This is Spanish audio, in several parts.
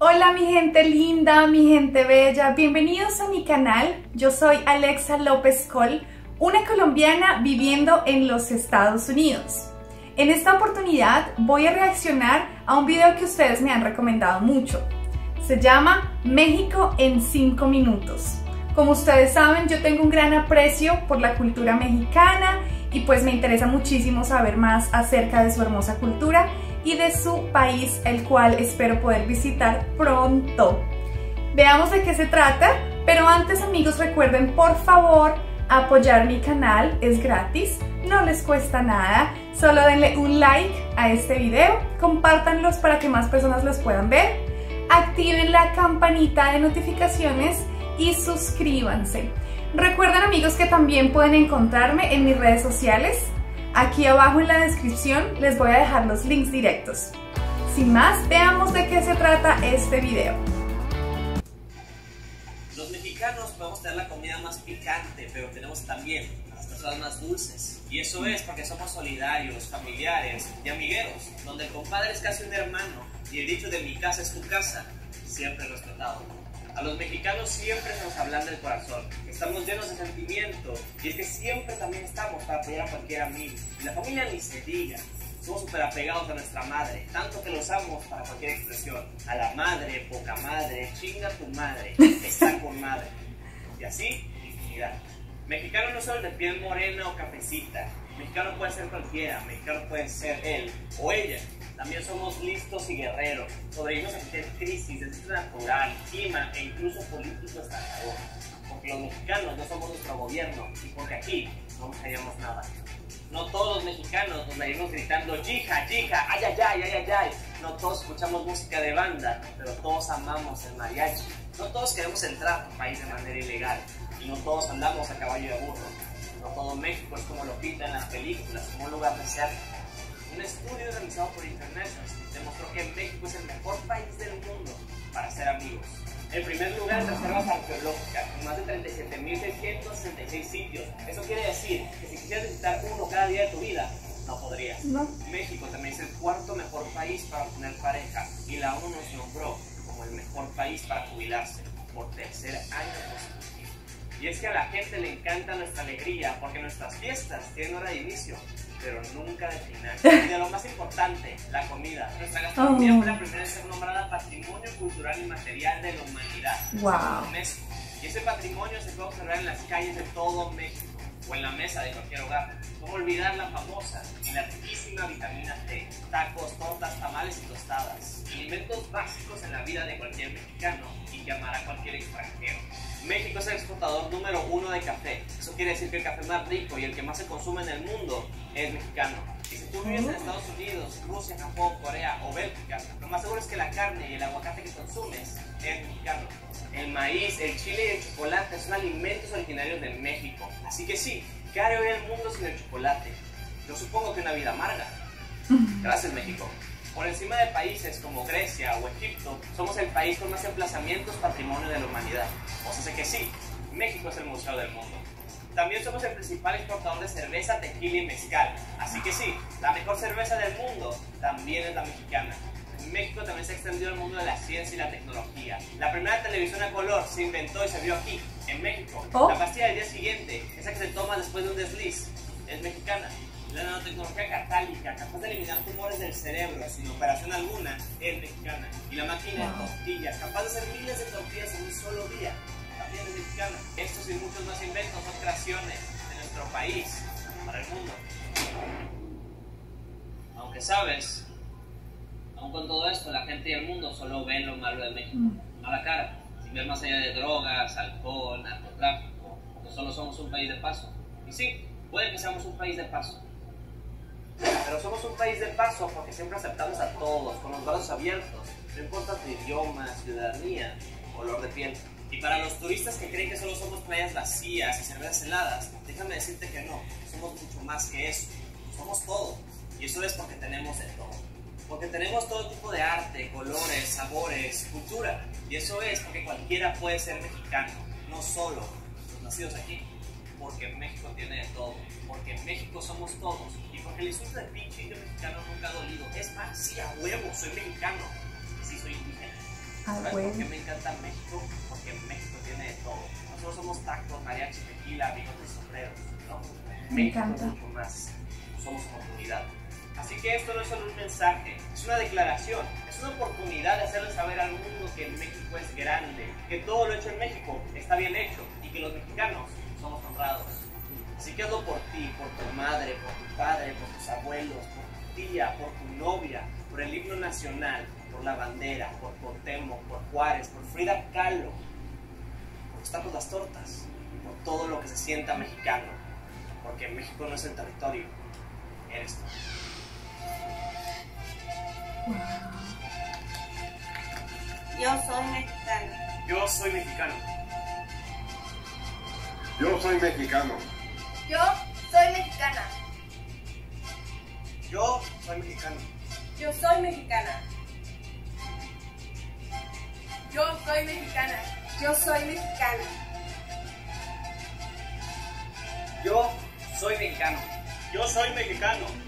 Hola mi gente linda, mi gente bella, bienvenidos a mi canal. Yo soy Alexa López Col, una colombiana viviendo en los Estados Unidos. En esta oportunidad voy a reaccionar a un video que ustedes me han recomendado mucho. Se llama México en 5 minutos. Como ustedes saben, yo tengo un gran aprecio por la cultura mexicana y pues me interesa muchísimo saber más acerca de su hermosa cultura y de su país, el cual espero poder visitar pronto. Veamos de qué se trata, pero antes amigos recuerden por favor apoyar mi canal, es gratis, no les cuesta nada, solo denle un like a este video, compártanlos para que más personas los puedan ver, activen la campanita de notificaciones y suscríbanse. Recuerden amigos que también pueden encontrarme en mis redes sociales. Aquí abajo en la descripción les voy a dejar los links directos. Sin más, veamos de qué se trata este video. Los mexicanos podemos tener la comida más picante, pero tenemos también las personas más dulces. Y eso es porque somos solidarios, familiares y amigueros, donde el compadre es casi un hermano y el dicho de mi casa es tu casa, siempre respetado. A los mexicanos siempre se nos hablan del corazón. Estamos llenos de sentimiento y es que siempre también estamos para apoyar a cualquier amigo. Y la familia ni se diga. Somos súper apegados a nuestra madre, tanto que lo usamos para cualquier expresión. A la madre, poca madre, chinga tu madre, está con madre. Y así, infinidad. Mexicano no solo de piel morena o cafecita. Mexicano puede ser cualquiera, mexicano puede ser él o ella. También somos listos y guerreros. Sobrevivimos a cualquier crisis, desastre natural, clima e incluso político estancador. Porque los mexicanos no somos nuestro gobierno y porque aquí no nos nada. No todos los mexicanos nos venimos gritando yija, yija, ay, ay, ay, ay, ay, ay. No todos escuchamos música de banda, pero todos amamos el mariachi. No todos queremos entrar al país de manera ilegal y no todos andamos a caballo de burro. No todo México es como lo pintan las películas, como un lugar deseado. Un estudio realizado por Internet demostró que México es el mejor país del mundo para ser amigos. En primer lugar, en reservas arqueológicas, con más de 37.666 sitios. Eso quiere decir que si quisieras visitar uno cada día de tu vida, no podrías. No. México también es el cuarto mejor país para obtener pareja y la ONU nos nombró como el mejor país para jubilarse por tercer año consecutivo. Y es que a la gente le encanta nuestra alegría porque nuestras fiestas tienen hora de inicio, pero nunca de final. Y de lo más importante, la comida. Nuestra gastronomía Oh. fue la primera en ser nombrada Patrimonio Cultural y Material de la Humanidad. Wow. UNESCO. Y ese patrimonio se puede observar en las calles de todo México o en la mesa de cualquier hogar. ¿Cómo olvidar la famosa y la riquísima vitamina T? Tacos, tortas, tamales y tostadas. Alimentos básicos en la vida de cualquier mexicano y que amará a cualquier extranjero. México es el exportador número uno de café. Eso quiere decir que el café más rico y el que más se consume en el mundo es mexicano. Y si tú vives en Estados Unidos, Rusia, Japón, Corea o Bélgica, lo más seguro es que la carne y el aguacate que consumes es mexicano. El maíz, el chile y el chocolate son alimentos originarios de México. Así que sí, ¿qué haría hoy el mundo sin el chocolate? Yo supongo que una vida amarga. Gracias México. Por encima de países como Grecia o Egipto, somos el país con más emplazamientos patrimonio de la humanidad. O sea, que sí, México es el museo del mundo. También somos el principal exportador de cerveza, tequila y mezcal. Así que sí, la mejor cerveza del mundo también es la mexicana. También se ha extendido al mundo de la ciencia y la tecnología. La primera televisión a color se inventó y se vio aquí, en México. Oh. La pastilla del día siguiente, esa que se toma después de un desliz, es mexicana. La nanotecnología catálica, capaz de eliminar tumores del cerebro sin operación alguna, es mexicana. Y la máquina de tortillas, capaz de hacer miles de tortillas en un solo día, también es mexicana. Estos y muchos más inventos son creaciones de nuestro país para el mundo. Aunque sabes, con todo esto, la gente y el mundo solo ven lo malo de México, a la cara, sin ver más allá de drogas, alcohol, narcotráfico, que solo somos un país de paso. Y sí, puede que seamos un país de paso, pero somos un país de paso porque siempre aceptamos a todos, con los brazos abiertos, no importa tu idioma, ciudadanía, color de piel. Y para los turistas que creen que solo somos playas vacías y cervezas heladas, déjame decirte que no, somos mucho más que eso, somos todo. Y eso es porque tenemos de todo. Porque tenemos todo tipo de arte, colores, sabores, cultura. Y eso es porque cualquiera puede ser mexicano, no solo los nacidos aquí. Porque México tiene de todo. Porque en México somos todos. Y porque el insulto de pinche indio mexicano nunca ha dolido. Es más, sí, a huevo, soy mexicano. Sí, soy indígena. Ah, ¿Sabes bueno. por qué me encanta México? Porque México tiene de todo. Nosotros somos tacos, mariachi, tequila, bigotes, sombreros. ¿no? Me México encanta. es mucho más. Somos comunidad. Así que esto no es solo un mensaje, es una declaración, es una oportunidad de hacerle saber al mundo que México es grande, que todo lo hecho en México está bien hecho y que los mexicanos somos honrados. Así que hazlo por ti, por tu madre, por tu padre, por tus abuelos, por tu tía, por tu novia, por el himno nacional, por la bandera, por Cuauhtémoc, por Juárez, por Frida Kahlo, por los tacos las tortas, por todo lo que se sienta mexicano. Porque México no es el territorio, eres tú. Yo soy mexicana. Yo soy mexicano. Yo soy mexicano. Yo soy mexicana. Yo soy mexicano. Yo soy mexicana. Yo soy mexicana. Yo soy mexicana. Yo soy mexicano. Yo soy mexicano.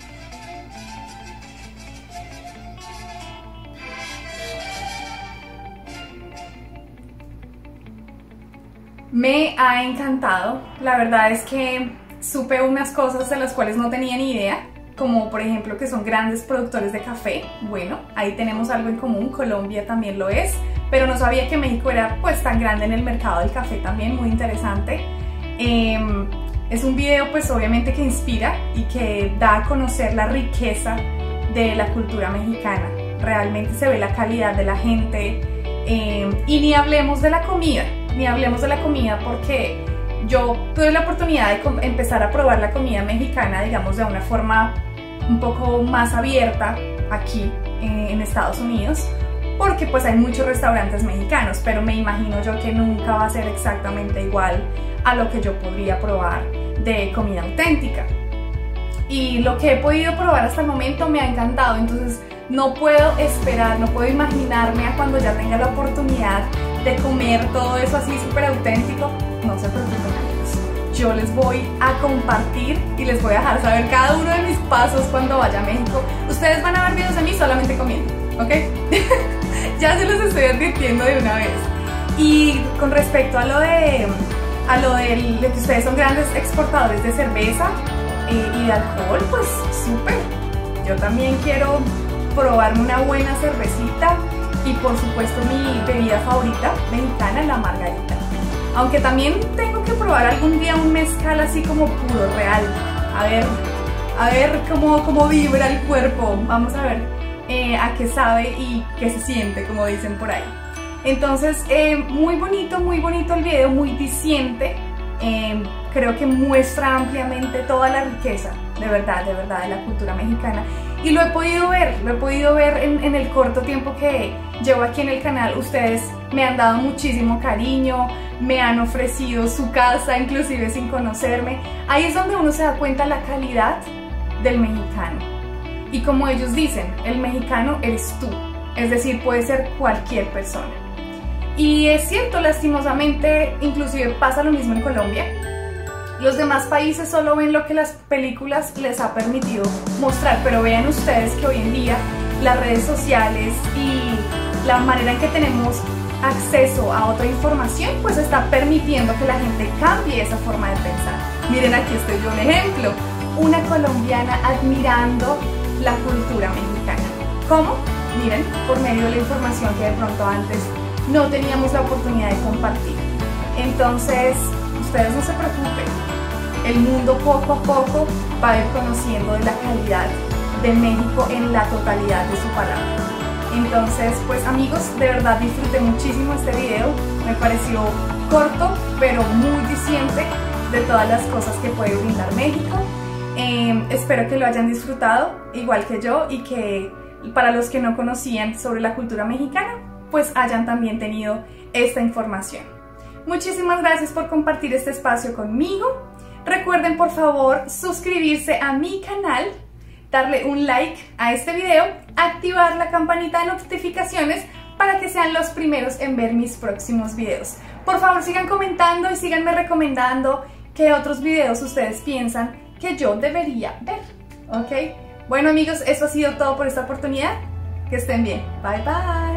Me ha encantado. La verdad es que supe unas cosas de las cuales no tenía ni idea, como por ejemplo que son grandes productores de café. Bueno, ahí tenemos algo en común, Colombia también lo es, pero no sabía que México era pues tan grande en el mercado del café también, muy interesante. Em, es un video pues obviamente que inspira y que da a conocer la riqueza de la cultura mexicana. Realmente se ve la calidad de la gente em, y ni hablemos de la comida, ni hablemos de la comida porque yo tuve la oportunidad de empezar a probar la comida mexicana, digamos, de una forma un poco más abierta aquí eh, en Estados Unidos, porque pues hay muchos restaurantes mexicanos, pero me imagino yo que nunca va a ser exactamente igual a lo que yo podría probar de comida auténtica. Y lo que he podido probar hasta el momento me ha encantado, entonces no puedo esperar, no puedo imaginarme a cuando ya tenga la oportunidad de comer todo eso así súper auténtico. No se preocupen amigos, yo les voy a compartir y les voy a dejar saber cada uno de mis pasos cuando vaya a México. Ustedes van a ver videos de mí solamente comiendo, ¿ok? ya se los estoy advirtiendo de una vez. Y con respecto a lo de, a lo de que ustedes son grandes exportadores de cerveza eh, y de alcohol, pues súper. Yo también quiero probarme una buena cervecita y por supuesto mi bebida favorita mexicana, la margarita. Aunque también tengo que probar algún día un mezcal así como puro, real. A ver, a ver cómo, cómo vibra el cuerpo. Vamos a ver eh, a qué sabe y qué se siente, como dicen por ahí. Entonces, eh, muy bonito, muy bonito el video, muy diciente. Eh, creo que muestra ampliamente toda la riqueza, de verdad, de verdad, de la cultura mexicana. Y lo he podido ver, lo he podido ver en, en el corto tiempo que llevo aquí en el canal. Ustedes me han dado muchísimo cariño, me han ofrecido su casa, inclusive sin conocerme. Ahí es donde uno se da cuenta la calidad del mexicano. Y como ellos dicen, el mexicano eres tú, es decir, puede ser cualquier persona. Y es cierto, lastimosamente, inclusive pasa lo mismo en Colombia. Los demás países solo ven lo que las películas les ha permitido mostrar, pero vean ustedes que hoy en día las redes sociales y la manera en que tenemos acceso a otra información, pues está permitiendo que la gente cambie esa forma de pensar. Miren, aquí estoy yo un ejemplo, una colombiana admirando la cultura mexicana. ¿Cómo? Miren, por medio de la información que de pronto antes no teníamos la oportunidad de compartir. Entonces, ustedes no se preocupen, el mundo poco a poco va a ir conociendo de la calidad de México en la totalidad de su palabra. Entonces, pues amigos, de verdad disfruté muchísimo este video, me pareció corto pero muy diciente de todas las cosas que puede brindar México. Eh, espero que lo hayan disfrutado igual que yo y que para los que no conocían sobre la cultura mexicana, pues hayan también tenido esta información. Muchísimas gracias por compartir este espacio conmigo. Recuerden por favor suscribirse a mi canal, darle un like a este video, activar la campanita de notificaciones para que sean los primeros en ver mis próximos videos. Por favor sigan comentando y síganme recomendando qué otros videos ustedes piensan que yo debería ver. ¿Ok? Bueno amigos, eso ha sido todo por esta oportunidad. Que estén bien. Bye bye.